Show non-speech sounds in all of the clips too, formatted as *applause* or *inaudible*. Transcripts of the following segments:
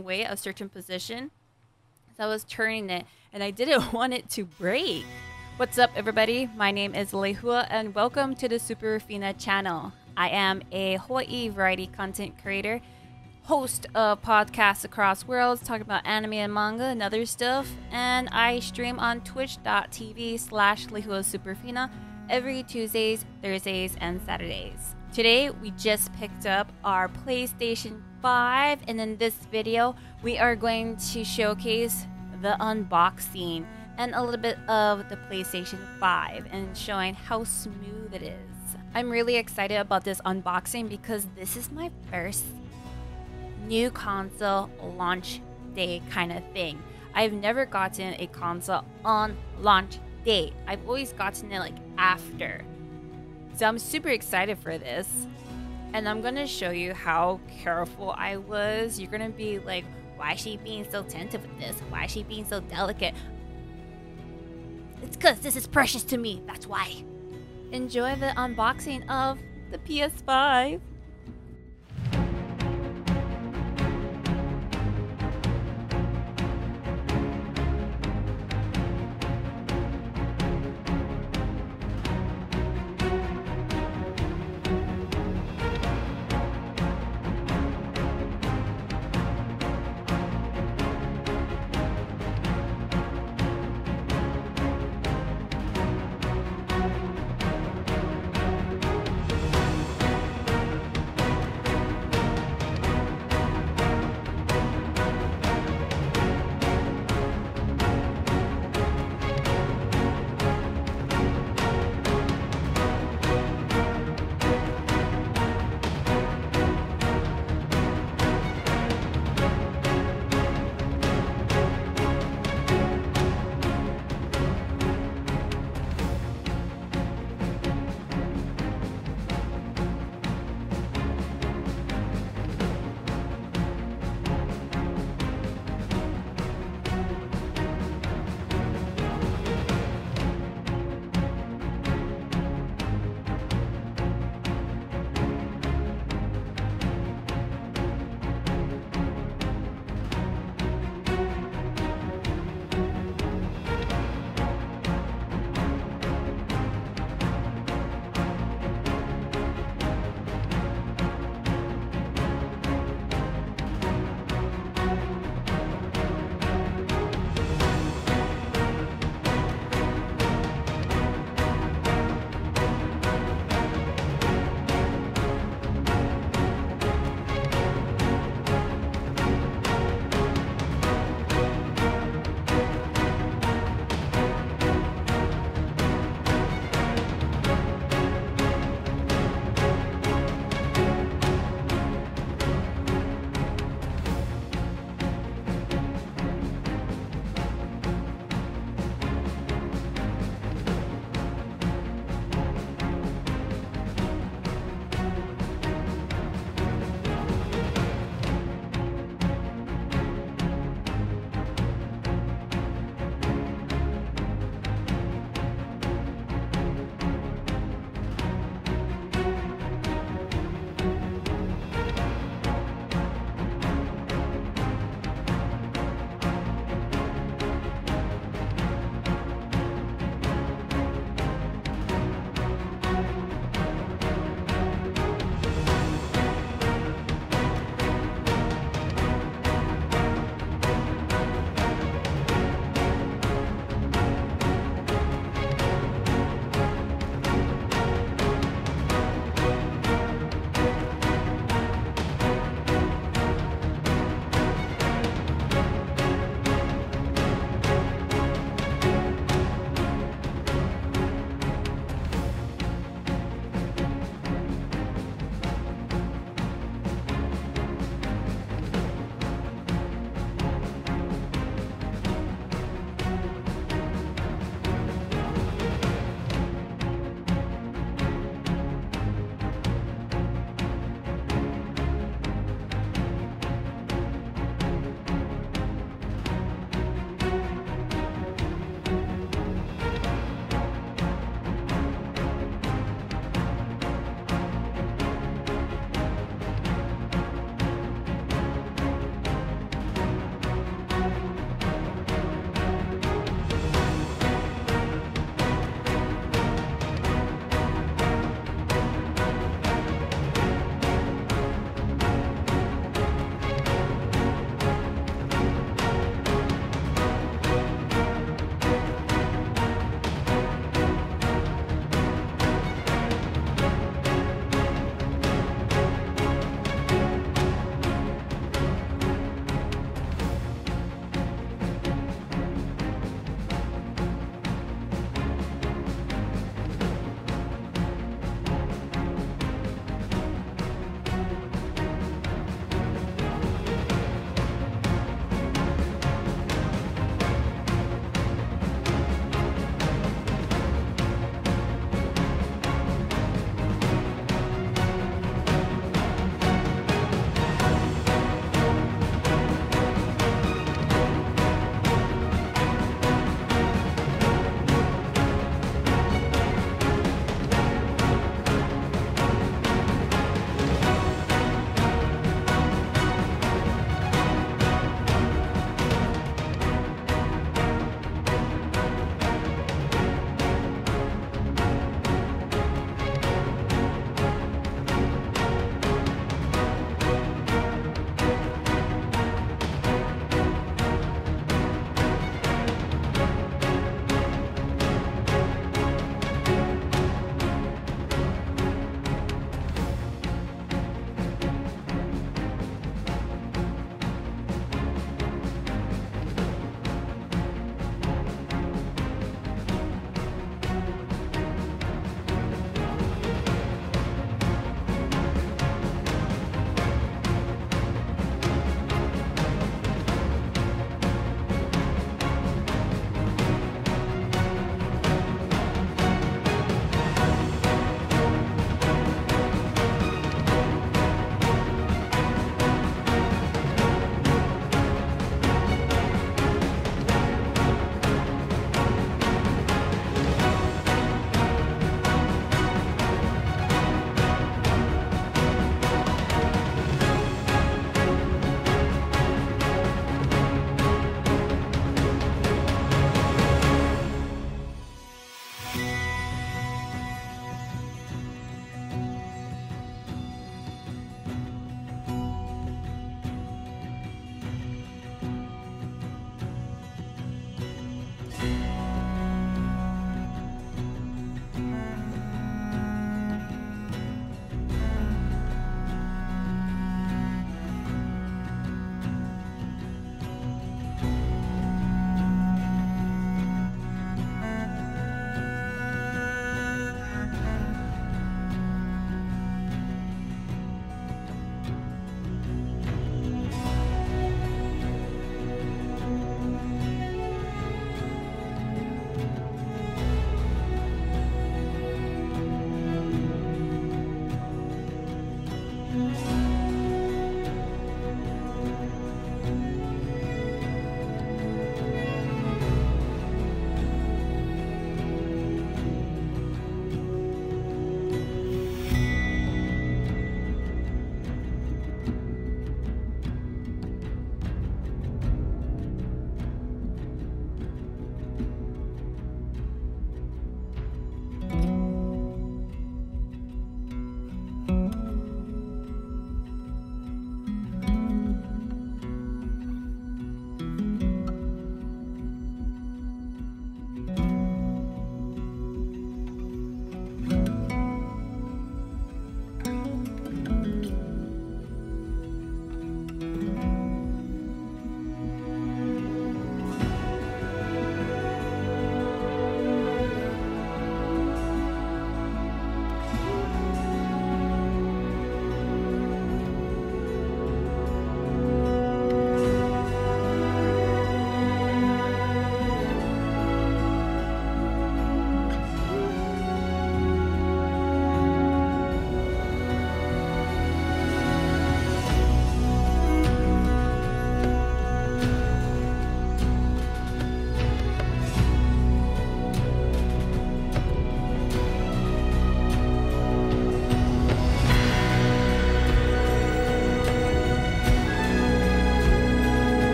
away a certain position. So I was turning it and I didn't *laughs* want it to break. What's up, everybody? My name is Lehua and welcome to the Superfina channel. I am a Hawaii variety content creator, host of podcasts across worlds talking about anime and manga and other stuff, and I stream on twitch.tv slash Lehua Superfina every Tuesdays, Thursdays, and Saturdays. Today, we just picked up our PlayStation 5, and in this video, we are going to showcase the unboxing and a little bit of the PlayStation 5 and showing how smooth it is. I'm really excited about this unboxing because this is my first new console launch day kind of thing. I've never gotten a console on launch day. I've always gotten it like after. So I'm super excited for this. And I'm gonna show you how careful I was. You're gonna be like, why is she being so tentative with this? Why is she being so delicate? It's because this is precious to me, that's why. Enjoy the unboxing of the PS5.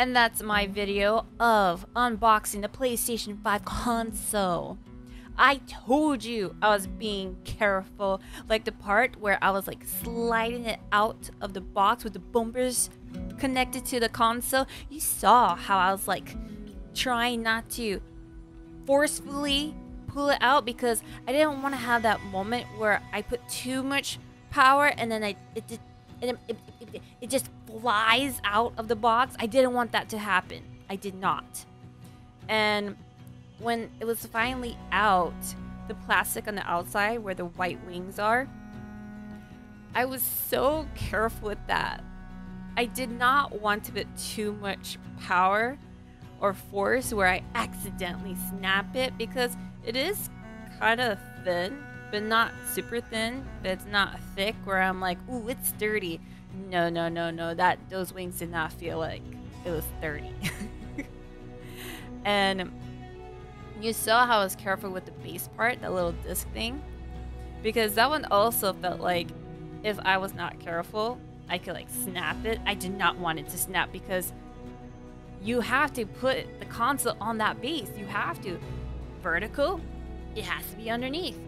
And that's my video of unboxing the PlayStation 5 console. I told you I was being careful. Like the part where I was like sliding it out of the box with the bumpers connected to the console. You saw how I was like trying not to forcefully pull it out because I didn't want to have that moment where I put too much power and then I it it, it, it, it just flies out of the box. I didn't want that to happen. I did not. And when it was finally out, the plastic on the outside where the white wings are, I was so careful with that. I did not want to put too much power or force where I accidentally snap it because it is kind of thin, but not super thin, but it's not thick where I'm like, ooh, it's dirty. No, no, no, no. That those wings did not feel like it was sturdy. *laughs* and you saw how I was careful with the base part, that little disc thing. Because that one also felt like if I was not careful, I could like snap it. I did not want it to snap because you have to put the console on that base. You have to. Vertical, it has to be underneath.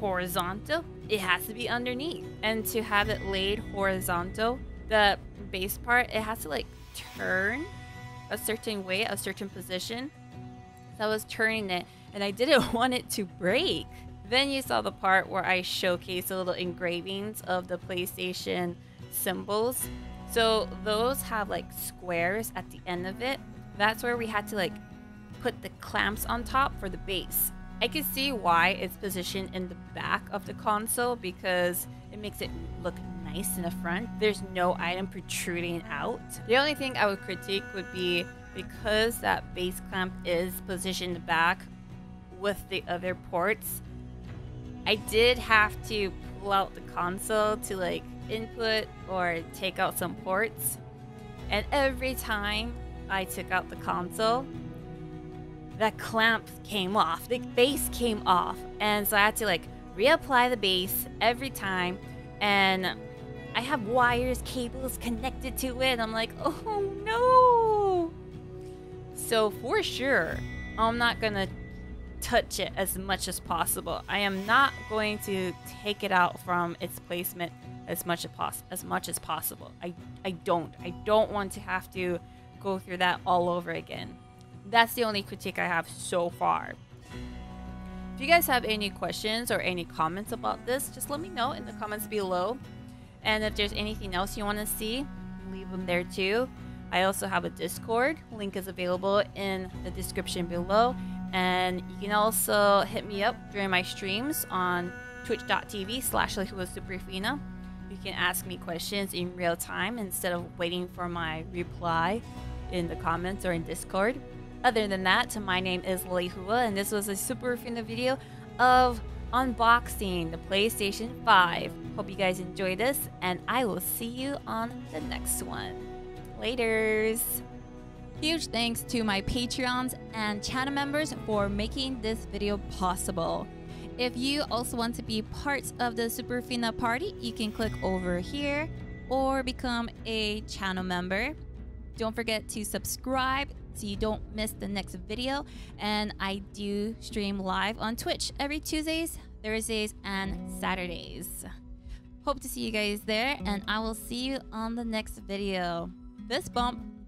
Horizontal, it has to be underneath. And to have it laid horizontal, the base part, it has to like turn a certain way, a certain position. I was turning it and I didn't *laughs* want it to break. Then you saw the part where I showcased the little engravings of the PlayStation symbols. So those have like squares at the end of it. That's where we had to like put the clamps on top for the base. I can see why it's positioned in the back of the console because it makes it look nice in the front. There's no item protruding out. The only thing I would critique would be because that base clamp is positioned back with the other ports, I did have to pull out the console to like input or take out some ports. And every time I took out the console, that clamp came off. The base came off. And so I had to like reapply the base every time. And I have wires, cables connected to it. I'm like, oh no. So for sure, I'm not gonna touch it as much as possible. I am not going to take it out from its placement as much as, pos- as much as possible. I, I don't. I don't want to have to go through that all over again. That's the only critique I have so far. If you guys have any questions or any comments about this, just let me know in the comments below. And if there's anything else you want to see, leave them there too. I also have a Discord. Link is available in the description below. And you can also hit me up during my streams on twitch.tv slash superfina. You can ask me questions in real time instead of waiting for my reply in the comments or in Discord. Other than that, my name is Lehua, and this was a Superfina video of unboxing the PlayStation 5. Hope you guys enjoy this, and I will see you on the next one. Laters! Huge thanks to my Patreons and channel members for making this video possible. If you also want to be part of the Superfina party, you can click over here or become a channel member. Don't forget to subscribe so you don't miss the next video. And I do stream live on Twitch every Tuesdays, Thursdays, and Saturdays. Hope to see you guys there, and I will see you on the next video. This bump